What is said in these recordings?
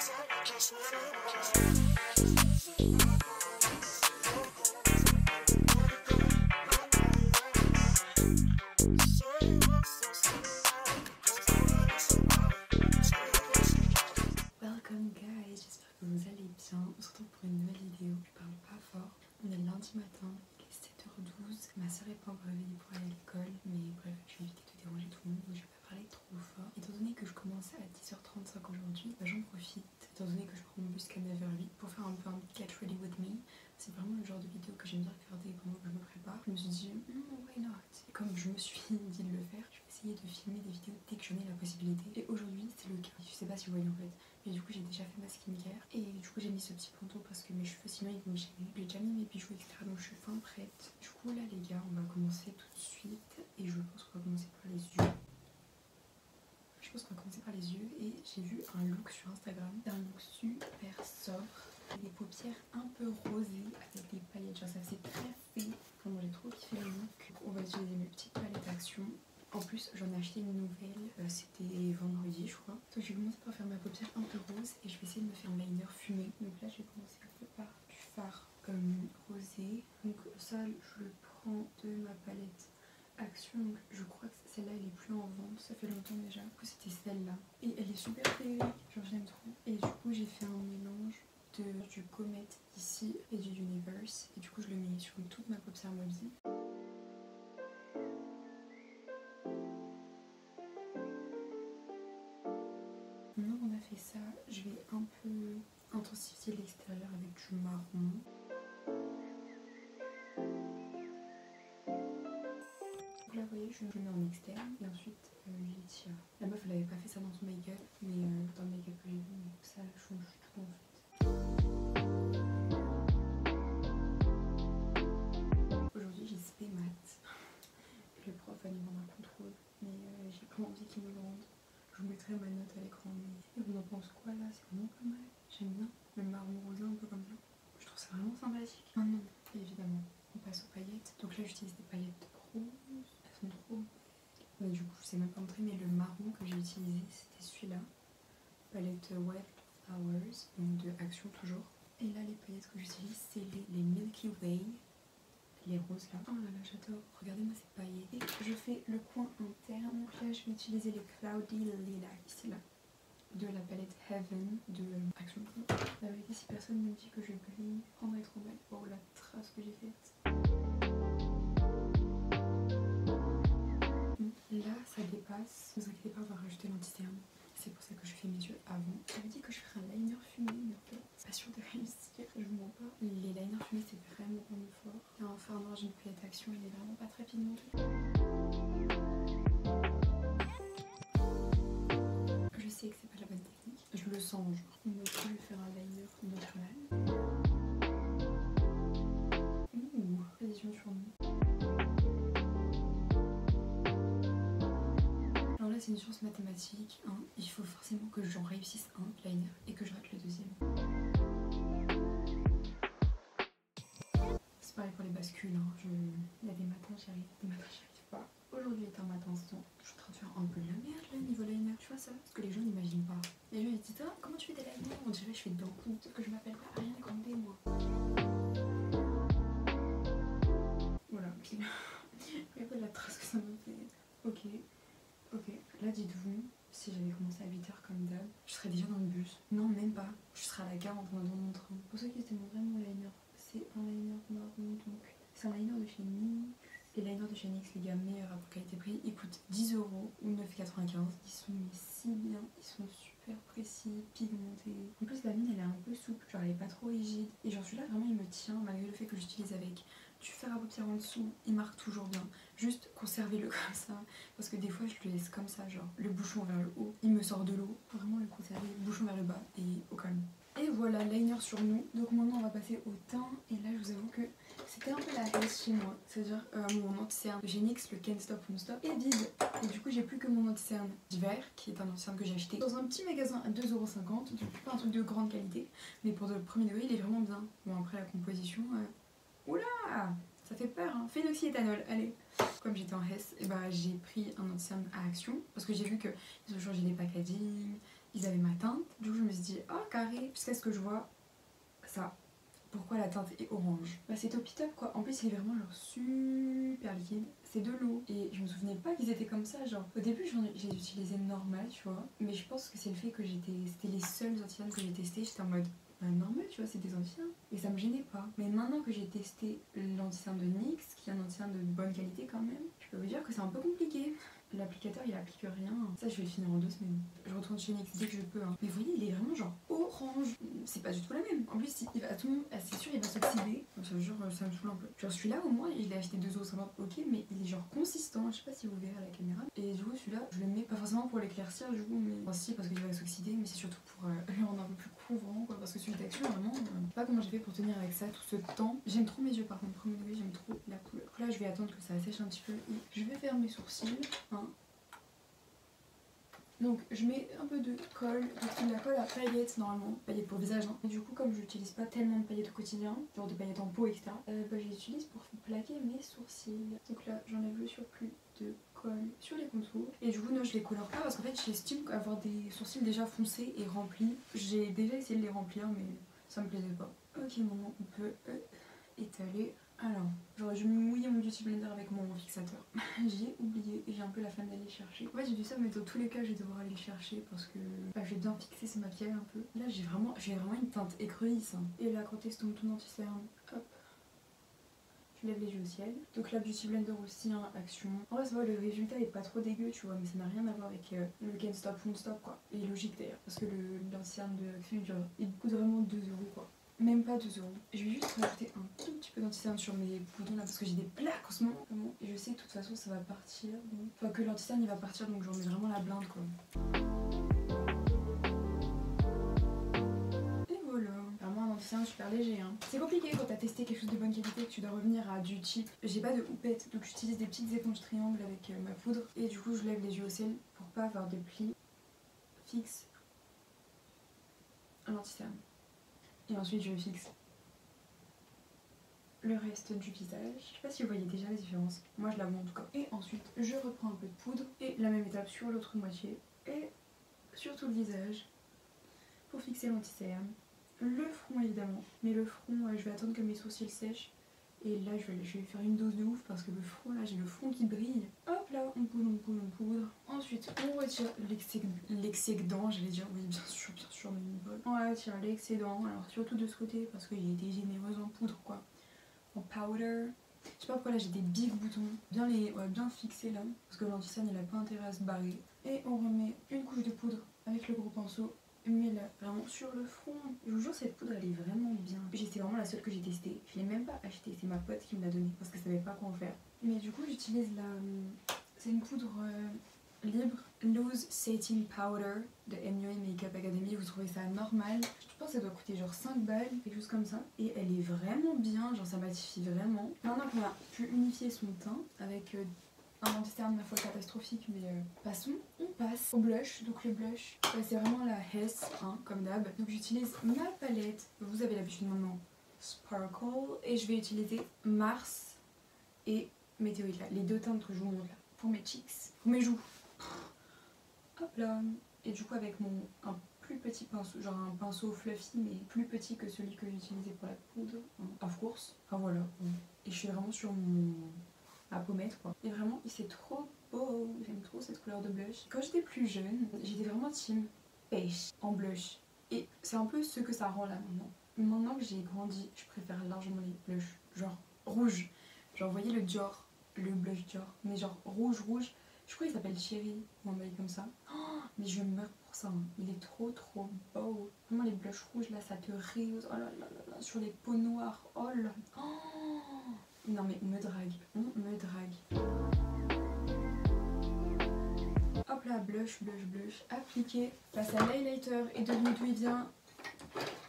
Welcome guys, j'espère que vous allez bien. On se retrouve pour une nouvelle vidéo. Je parle pas fort. On est lundi matin, il est 7h12. Ma soeur est pas encore réveillée pour aller à l'école, mais bref, je vais éviter de déranger tout le monde, donc je vais pas parler trop fort. Étant donné que je commence à 10h35 aujourd'hui, bah, j'en profite, étant donné que je prends mon bus qu'à 9h08 pour faire un peu un get ready with me. C'est vraiment le genre de vidéo que j'aime bien regarder pendant que je me prépare. Je me suis dit, hmm, why not? Et comme je me suis dit de le faire, je vais essayer de filmer des vidéos dès que j'en ai la possibilité. Et aujourd'hui, c'est le cas. Je sais pas si vous voyez en fait. Mais du coup, j'ai déjà fait ma skincare. Et du coup, j'ai mis ce petit ponton parce que mes cheveux, sinon, ils vont me gêner. J'ai déjà mis mes bijoux, etc. Donc, je suis fin prête. Du coup, là, les gars, on va commencer tout de suite. Et je pense qu'on va commencer par les yeux. Je pense qu'on va commencer par Et j'ai vu un look sur Instagram. Un look super sobre. Des paupières un peu rosées avec des paillettes. Genre, ça faisait très fait. J'ai trop kiffé le look. On va utiliser mes petites palettes d'action. En plus, j'en ai acheté une nouvelle, euh, c'était vendredi, je crois. Donc, je vais commencer par faire ma paupière un peu rose et je vais essayer de me faire un liner fumé. Donc là, je vais commencer par du fard comme rosé. Donc ça, je le prends de ma palette Action. Donc, je celle-là, elle est plus en vente, ça fait longtemps déjà. Du coup, c'était celle-là. Et elle est super féerique, genre j'aime trop. Et du coup, j'ai fait un mélange de, du Comet ici et du Universe. Et du coup, je le mets sur toute ma paupière mobile. Donc là, vous voyez, je le mets en externe et ensuite euh, j'étire. La meuf, elle avait pas fait ça dans son make-up, mais euh, dans le make-up que j'ai vu, ça change tout en fait. Aujourd'hui, j'ai spé maths. Le prof va nous rendre un contrôle, mais euh, j'ai pas envie qu'il me le rende. Je vous mettrai ma note à l'écran. Mais vous en pensez quoi là? C'est vraiment pas mal. J'aime bien. Le marron rosé un peu comme ça. Je trouve ça vraiment sympathique. Maintenant, évidemment, on passe aux paillettes. Donc là, j'utilise des paillettes roses. Elles sont trop mais du coup, je sais même pas mais le marron que j'ai utilisé, c'était celui-là. Palette Wild Flowers, donc de Action toujours. Et là, les paillettes que j'utilise, c'est les, les Milky Way. Les roses là. Oh là là, j'adore. Regardez-moi ces paillettes. Et je fais le coin interne. Là, je vais utiliser les Cloudy Lilac. Ici là. De la palette Heaven de Action. La vérité, si personne ne me dit que je brille, trop mal pour la trace que j'ai faite. Il est vraiment pas très pigmenté. Je sais que c'est pas la bonne technique. Je le sens, genre. On ne peut faire un liner naturel. Ouh, précision sur nous. Alors là, c'est une science mathématique. hein. Il faut forcément que j'en réussisse un liner et que je rate le deuxième. C'est pareil pour les bascules. hein. Je... Il y a des matins, j'y arrive. Des matins, j'y arrive pas. Aujourd'hui est un matin. Je suis en train de faire un peu la merde là, niveau liner. Tu vois ça? Parce que les gens n'imaginent pas. Les gens ils disent Ah, comment tu fais des liners On dirait je fais de beaucoup. Sauf que je m'appelle pas Ariane Grande, moi. Voilà. Regardez la trace que ça me fait. Ok. Ok, là dites-vous, si j'avais commencé à 8h comme d'hab, je serais déjà dans le bus. Non, même pas. Je serais à la gare en attendant mon train. Pour ceux qui se demanderaient mon liner, c'est un liner marron donc. C'est un liner de chez NYX. Les liners de chez NYX, les gars, meilleurs rapport qualité-prix, ils coûtent 10 euros ou 9,95. Ils sont mais si bien, ils sont super précis, pigmentés. En plus, la mine elle est un peu souple, genre elle est pas trop rigide. Et genre vraiment, il me tient malgré le fait que j'utilise avec du fer à paupières en dessous, il marque toujours bien. Juste conservez-le comme ça, parce que des fois je le laisse comme ça, genre le bouchon vers le haut, il me sort de l'eau. Vraiment le conserver, bouchon vers le bas et au calme. Et voilà, liner sur nous. Donc maintenant on va passer au teint. Et là je vous avoue que c'était un peu la haisse chez moi. C'est-à-dire euh, mon anti-cerne Genix, le Can't Stop Won't Stop, est vide. Et du coup j'ai plus que mon anti-cerne d'hiver, qui est un anti-cerne que j'ai acheté dans un petit magasin à 2,50€. Donc pas un truc de grande qualité. Mais pour le premier degré il est vraiment bien. Bon après la composition... euh, Oula Ça fait peur, hein. Phénoxyéthanol, allez Comme j'étais en Hesse, et bah, j'ai pris un anti-cerne à action parce que j'ai vu qu'ils ont changé les packaging, ils avaient ma teinte. Du coup, je me suis dit, ah, carré, jusqu'à ce que je vois? Ça. Pourquoi la teinte est orange? Bah, c'est top top quoi. En plus, il est vraiment genre super liquide. C'est de l'eau. Et je me souvenais pas qu'ils étaient comme ça. Genre, au début, j'ai utilisé normal, tu vois. Mais je pense que c'est le fait que j'étais. C'était les seuls anti que j'ai testé. J'étais en mode, bah, normal, tu vois, c'est des anti Et ça me gênait pas. Mais maintenant que j'ai testé lanti de NYX, qui est un anti de bonne qualité quand même, je peux vous dire que c'est un peu compliqué. L'applicateur il applique rien. Ça je vais le finir en deux semaines. Je retourne chez NYX dès que je peux. Hein. Mais vous voyez, il est vraiment genre orange. C'est pas du tout la même. En plus, va tout ah, c'est sûr, il va s'oxyder. Ça me ça me saoule un peu. Genre celui-là au moins, il a acheté 2,50€, ok, mais il est genre consistant. Je sais pas si vous verrez à la caméra. Et du coup, celui-là, je le mets pas forcément pour l'éclaircir du coup, mais aussi parce qu'il va s'oxyder, mais c'est surtout pour euh, le rendre un peu plus couvrant quoi. Parce que celui d'action, vraiment, euh, comment j'ai fait pour tenir avec ça tout ce temps. J'aime trop mes yeux par contre, premier degré, j'aime trop la couleur. Là, je vais attendre que ça sèche un petit peu et je vais faire mes sourcils. Hein. Donc je mets un peu de colle, de la colle à paillettes normalement, paillettes pour visage. Hein. Et du coup comme je n'utilise pas tellement de paillettes au quotidien, genre des paillettes en peau etc, euh, bah, je les utilise pour plaquer mes sourcils. Donc là j'enlève le surplus de colle sur les contours. Et du coup non je les colore pas parce qu'en fait j'estime avoir des sourcils déjà foncés et remplis. J'ai déjà essayé de les remplir mais ça me plaisait pas. Ok maintenant on peut euh, étaler alors, j'aurais dû mouiller mon beauty blender avec mon fixateur. j'ai oublié et j'ai un peu la flemme d'aller chercher. En fait, j'ai dit ça, mais dans tous les cas, je vais devoir aller le chercher parce que bah, je vais bien fixer ce maquillage un peu. Là, j'ai vraiment, vraiment une teinte écrevisse. Hein. Et là, quand ton ton anti-cerne, hop, je lève les yeux au ciel. Donc la Beauty Blender aussi, hein, action. En vrai, ça va, le résultat est pas trop dégueu, tu vois, mais ça n'a rien à voir avec euh, le Can't Stop, Won't Stop, quoi. Et logique d'ailleurs, parce que l'ancien de Action, il coûte vraiment 2 euros, quoi. Même pas 2 euros. Je vais juste rajouter un tout petit peu d'anticerne sur mes boutons là parce que j'ai des plaques en ce moment. Et je sais que de toute façon ça va partir. Enfin que l'anticerne il va partir donc j'en mets vraiment la blinde quoi. Anticerne super léger. Hein. C'est compliqué quand t'as testé quelque chose de bonne qualité que tu dois revenir à du cheap. J'ai pas de houppette donc j'utilise des petites éponges triangles avec euh, ma poudre. Et du coup je lève les yeux au ciel pour pas avoir de plis fixes. Un anticerne. Et ensuite je fixe le reste du visage. Je sais pas si vous voyez déjà la différence. Moi je la vois en tout cas. Et ensuite je reprends un peu de poudre et la même étape sur l'autre moitié et sur tout le visage pour fixer l'anticerne. Le front évidemment, mais le front je vais attendre que mes sourcils sèchent et là je vais, faire une dose de ouf parce que le front là j'ai le front qui brille. Hop là on poudre, on poudre, on poudre. Ensuite on retire l'excédent, j'allais dire oui bien sûr, bien sûr mais On retire l'excédent, alors surtout de ce côté parce que j'ai été généreuse en poudre quoi. En powder. Je sais pas pourquoi là j'ai des big boutons, bien les bien fixés là, parce que l'anticène il a pas intérêt à se barrer. Et on remet une couche de poudre avec le gros pinceau mais là, vraiment sur le front. Je vous jure, cette poudre elle est vraiment bien. J'étais vraiment la seule que j'ai testée. Je l'ai même pas achetée, c'est ma pote qui me l'a donnée parce qu'elle savait pas quoi en faire. Mais du coup, j'utilise la. C'est une poudre euh, libre, Loose Satin Powder de MUA Makeup Academy. Vous trouvez ça normal Je pense que ça doit coûter genre 5 balles, quelque chose comme ça. Et elle est vraiment bien, genre ça matifie vraiment. Maintenant qu'on a pu unifier son teint avec. Euh, un anti-cerne ma foi catastrophique mais euh, passons. On passe au blush. Donc le blush euh, c'est vraiment la Hess hein, comme d'hab. Donc j'utilise ma palette. Vous avez l'habitude maintenant Sparkle. Et je vais utiliser Mars et Météorite là. Les deux teintes que je vous montre là. Pour mes cheeks pour mes joues. Hop là. Et du coup avec mon un plus petit pinceau genre un pinceau fluffy mais plus petit que celui que j'utilisais pour la poudre hein, of course. Enfin voilà. Et je suis vraiment sur mon à pommette quoi. Et vraiment, c'est trop beau. J'aime trop cette couleur de blush. Quand j'étais plus jeune, j'étais vraiment team pêche en blush. Et c'est un peu ce que ça rend là maintenant. Maintenant que j'ai grandi, je préfère largement les blushs genre rouge. Genre, vous voyez le Dior, le blush Dior, mais genre rouge, rouge. Je crois qu'il s'appelle Cherry ou un bail comme ça. Oh, mais je meurs pour ça. Hein. Il est trop trop beau. Vraiment, les blushs rouges là, ça te rehausse. Oh là là là là. Sur les peaux noires. Oh là. Oh non mais me drague, on me drague. Hop là, blush, blush, blush, appliqué. Passe à l'highlighter et devine d'où il vient.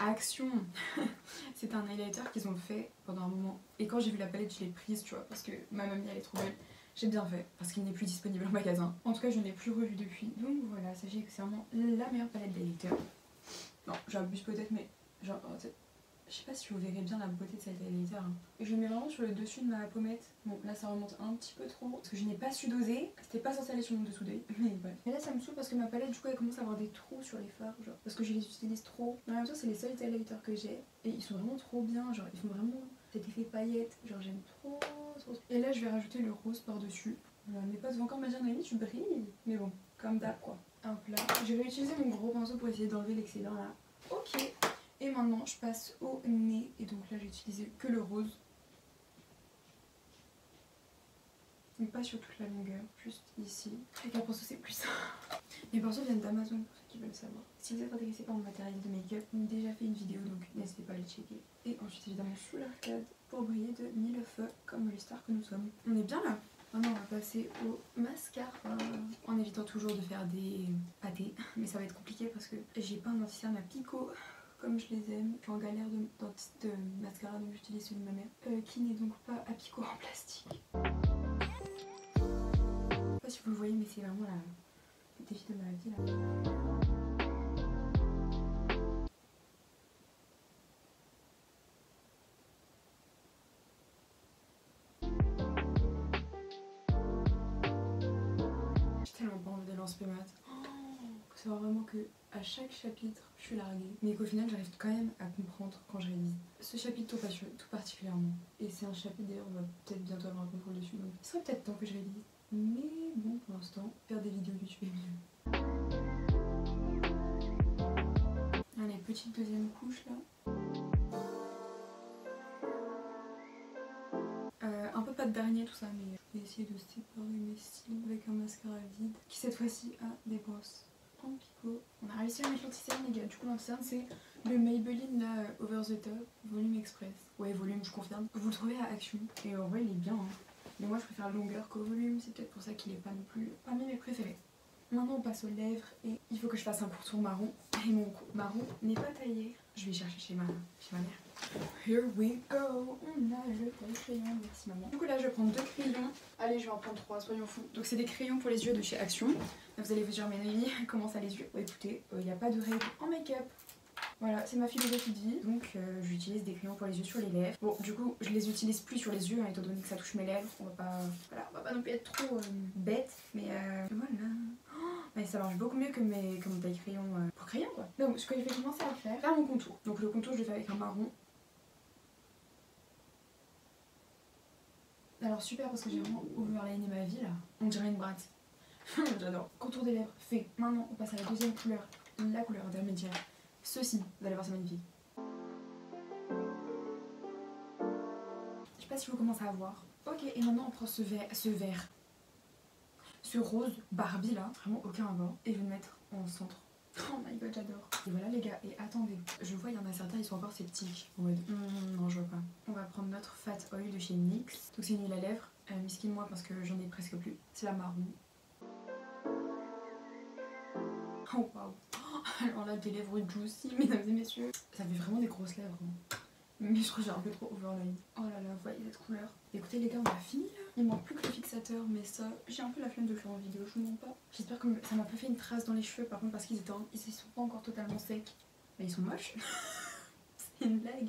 Action C'est un highlighter qu'ils ont fait pendant un moment. Et quand j'ai vu la palette, je l'ai prise, tu vois, parce que ma mamie elle est trop belle. J'ai bien fait, parce qu'il n'est plus disponible en magasin. En tout cas, je ne l'ai plus revu depuis. Donc voilà, sachez que c'est vraiment la meilleure palette d'highlighter. Non, j'abuse peut-être, mais genre, Je sais pas si vous verrez bien la beauté de cet highlighter. Hein. Je le mets vraiment sur le dessus de ma pommette. Bon, là ça remonte un petit peu trop parce que je n'ai pas su doser. C'était pas censé aller sur mon dessous d'œil. Mais bref. Mais là ça me saoule parce que ma palette du coup elle commence à avoir des trous sur les fards. Genre, parce que je les utilise trop. Mais en même temps, c'est les seuls highlighters que j'ai. Et ils sont vraiment trop bien. Genre, ils font vraiment cet effet paillette. Genre, j'aime trop, trop. Et là, je vais rajouter le rose par-dessus. Voilà, mes potes vont encore me dire, Noémie, tu brilles. Mais bon, comme d'hab quoi. Un plat. Je vais utiliser mon gros pinceau pour essayer d'enlever l'excédent là. Ok. Et maintenant, je passe au nez. Et donc là, j'ai utilisé que le rose. Mais pas sur toute la longueur, juste ici. Avec un pinceau, c'est plus ça. Mes pinceaux viennent d'Amazon pour ceux qui veulent savoir. Si vous êtes intéressé par mon matériel de make-up, j'ai déjà fait une vidéo donc n'hésitez pas à les checker. Et ensuite, évidemment, sous l'arcade pour briller de mille feux comme les stars que nous sommes. On est bien là Maintenant, on va passer au mascara en évitant toujours de faire des pâtés. Mais ça va être compliqué parce que j'ai pas un anti-cerne à picot comme je les aime. En galère de, de, mascara donc j'utilise celui de ma mère euh, qui n'est donc pas à picot en plastique. Je sais pas si vous le voyez mais c'est vraiment la défi de ma vie là. faut savoir vraiment que à chaque chapitre, je suis larguée, mais qu'au final, j'arrive quand même à comprendre quand je révise. Ce chapitre tout, particulièrement. Et c'est un chapitre d'ailleurs, on va peut-être bientôt avoir un contrôle dessus, donc il serait peut-être temps que je révise. Mais bon, pour l'instant, faire des vidéos YouTube est mieux. Allez, petite deuxième couche là. Euh, un peu pas de dernier tout ça, mais je vais essayer de séparer mes styles avec un mascara vide qui cette fois-ci a des brosses picot. On a réussi à mettre l'anticerne les gars. Du coup l'anticerne c'est le Maybelline là, euh, Over the Top Volume Express. Ouais volume je confirme. Vous le trouvez à Action? Et en vrai il est bien. Hein. Mais moi je préfère longueur qu'au volume. C'est peut-être pour ça qu'il est pas non plus parmi mes préférés. Maintenant on passe aux lèvres et il faut que je fasse un contour marron. Et mon marron n'est pas taillé. Je vais chercher chez ma, chez ma mère. Here we go On a le crayon, merci maman. Du coup là je vais prendre deux crayons. Allez je vais en prendre trois, soyons fous. Donc c'est des crayons pour les yeux de chez Action. Vous allez vous dire mais Noémie, comment ça les yeux? Bah, Écoutez, il euh, n'y a pas de règle en make-up. Voilà, c'est ma philosophie de vie. Donc euh, j'utilise des crayons pour les yeux sur les lèvres. Bon, du coup, je les utilise plus sur les yeux, hein, étant donné que ça touche mes lèvres. On va pas, voilà, on va pas non plus être trop euh, bête. Mais voilà. Mais ça marche beaucoup mieux que, mes, que mon taille crayon pour crayon quoi. Donc ce que je vais commencer à faire, faire mon contour. Donc le contour je le fais avec un marron Alors super parce que j'ai vraiment overliné ma vie là. On dirait une brate. J'adore. Contour des lèvres fait. Maintenant on passe à la deuxième couleur. La couleur intermédiaire. Ceci, vous allez voir c'est magnifique. Je sais pas si vous commencez à voir. Ok et maintenant on prend ce vert, ce vert. Ce rose Barbie là, vraiment aucun avant. Et je vais le mettre en centre Oh my god, j'adore. Et voilà les gars, et attendez, je vois il y en a certains, ils sont encore sceptiques. En mode, hmm, non, je vois pas. On va prendre notre Fat Oil de chez NYX. Donc c'est une huile à lèvres. Euh, miskin moi parce que j'en ai presque plus. C'est la marron. Oh waouh. Alors là, des lèvres juicy, mesdames et messieurs. Ça fait vraiment des grosses lèvres. Hein. Mais je crois que j'ai un peu trop overline. Oh là là, voyez cette couleur. Écoutez les gars, on a fini. Il manque plus que le fixateur, mais ça, j'ai un peu la flemme de le faire en vidéo, je vous mens pas. J'espère que ça m'a pas fait une trace dans les cheveux par contre parce qu'ils étaient ils sont pas encore totalement secs. Mais ils sont moches. C'est une blague.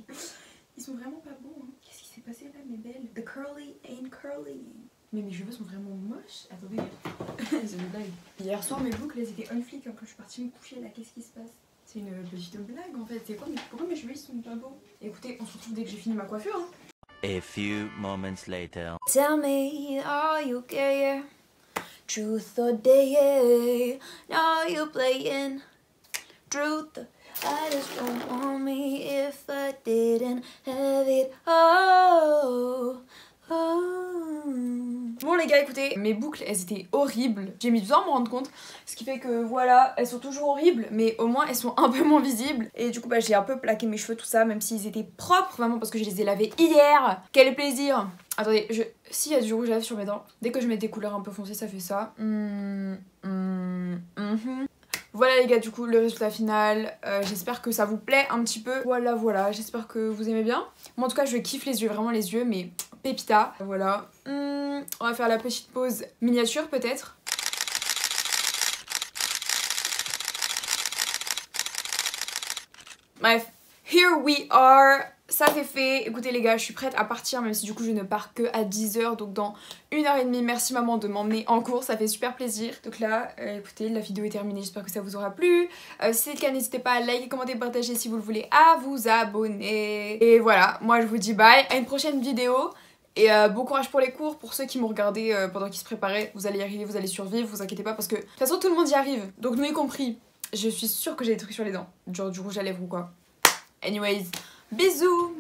Ils sont vraiment pas beaux. Hein. Qu'est-ce qui s'est passé là, mes belles? The curly ain't curly. Mais mes cheveux sont vraiment moches. Attendez, c'est une blague. Hier soir, mes boucles elles étaient on flic quand je suis partie me coucher là. Qu'est-ce qui se passe? C'est une petite blague en fait. C'est quoi Pourquoi mes cheveux ils sont pas beaux? Écoutez, on se retrouve dès que j'ai fini ma coiffure. Hein. A few moments later. Tell me, are you gay? Truth or dare? Now you playing? Truth. I just don't want me if I didn't have it. Oh, oh. Mes boucles elles étaient horribles, j'ai mis du temps à me rendre compte, ce qui fait que voilà, elles sont toujours horribles, mais au moins elles sont un peu moins visibles. Et du coup bah j'ai un peu plaqué mes cheveux tout ça, même s'ils étaient propres vraiment parce que je les ai lavés hier. Quel plaisir Attendez, je... s'il y a du rouge à lèvres sur mes dents, dès que je mets des couleurs un peu foncées ça fait ça. Mmh, mmh, mmh. Voilà les gars du coup le résultat final, euh, j'espère que ça vous plaît un petit peu. Voilà voilà, j'espère que vous aimez bien. Moi en tout cas je kiffe les yeux, vraiment les yeux mais pépita. Voilà. Hmm, on va faire la petite pause miniature peut-être. Bref, here we are ça c'est fait. Écoutez les gars, je suis prête à partir même si du coup je ne pars que à 10h donc dans une heure et demie. Merci maman de m'emmener en cours, ça fait super plaisir. Donc là, euh, écoutez, la vidéo est terminée, j'espère que ça vous aura plu. Euh, si c'est le cas, n'hésitez pas à liker, commenter, partager si vous le voulez, à vous abonner. Et voilà, moi je vous dis bye, à une prochaine vidéo. Et euh, bon courage pour les cours, pour ceux qui m'ont regardé pendant qu'ils se préparaient, vous allez y arriver, vous allez survivre, vous inquiétez pas parce que de toute façon tout le monde y arrive, donc nous y compris. Je suis sûre que j'ai des trucs sur les dents, genre du rouge à lèvres ou quoi. Anyways, Bisous